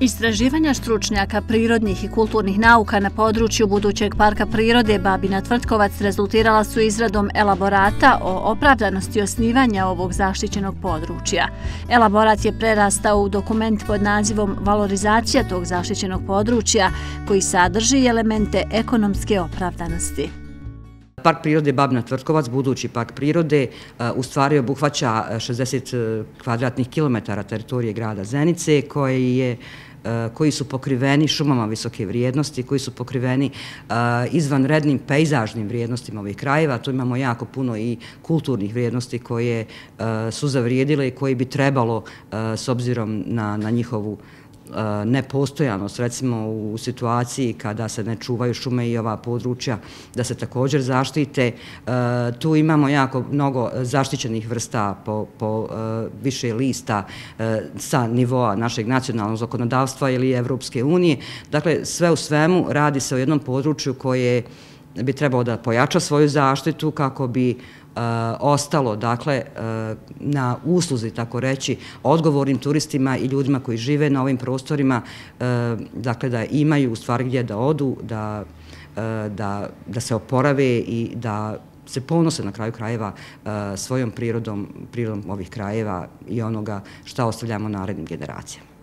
Istraživanja stručnjaka prirodnih i kulturnih nauka na području budućeg parka prirode Babina Tvrtkovac rezultirala su izradom elaborata o opravdanosti osnivanja ovog zaštićenog područja. Elaborat je prerastao u dokument pod nazivom Valorizacija tog zaštićenog područja koji sadrži elemente ekonomske opravdanosti. Park prirode Babna Tvrtkovac, budući park prirode, e, u stvari obuhvaća e, 60 e, kvadratnih kilometara teritorije grada Zenice koji je koji su pokriveni šumama visoke vrijednosti, koji su pokriveni izvanrednim pejzažnim vrijednostima ovih krajeva. Tu imamo jako puno i kulturnih vrijednosti koje su zavrijedile i koji bi trebalo s obzirom na njihovu E, nepostojanost, recimo u situaciji kada se ne čuvaju šume i ova područja, da se također zaštite. E, tu imamo jako mnogo zaštićenih vrsta po e, više lista sa nivoa našeg nacionalnog zakonodavstva ili Evropske unije. Dakle, sve u svemu radi se o jednom području koje bi trebalo da pojača svoju zaštitu kako bi Eh, ostalo dakle eh, na usluzi tako reći odgovornim turistima i ljudima koji žive na ovim prostorima eh, dakle da imaju u stvari gdje da odu da, da, da se oporave i da se ponose na kraju krajeva svojom prirodom, prirodom ovih krajeva i onoga šta ostavljamo narednim generacijama.